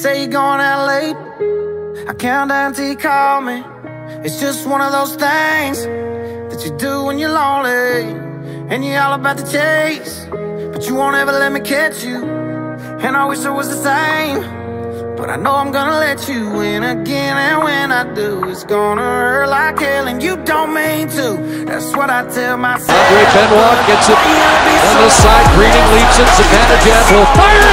say you're going out late. I count down till you call me. It's just one of those things that you do when you're lonely. And you're all about the chase. But you won't ever let me catch you. And I wish I was the same. But I know I'm gonna let you in again. And when I do, it's gonna hurt like hell. And you don't mean to. That's what I tell myself. Andre Benoit gets it on the side. Greening leaps it. Zibanejad will fire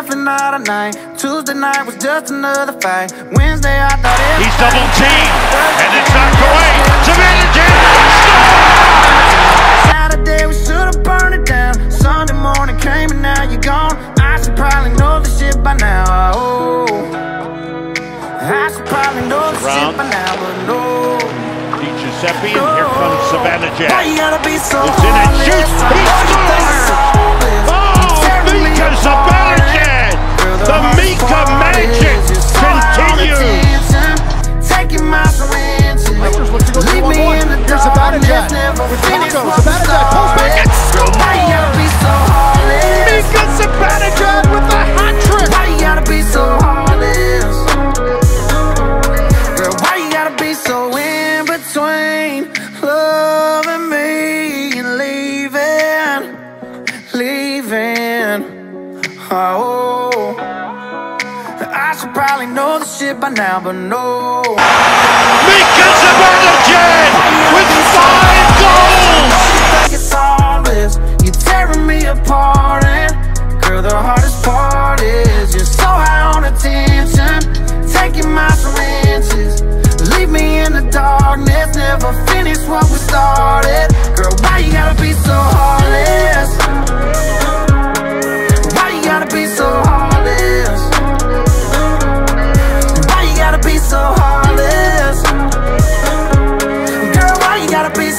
definitely not a night. Tuesday night was just another fight. Wednesday I thought everything He's double teamed, and it's knocked away. Zibanejad Saturday we should've burned it down. Sunday morning came and now you're gone. I should probably know this shit by now. Oh, I should probably know this shit by now, but no. Giuseppe, and here comes Why you gotta be so and shoots. He know you think scores. Never with finish Taco. what we pulls back and started. Why you gotta be so heartless? Mika Zibanejad with the hat trick. Why you gotta be so heartless? Girl, why you gotta be so in between loving me and leaving, leaving? Oh, I should probably know the shit by now, but no. Mika Zibanejad with five gotta be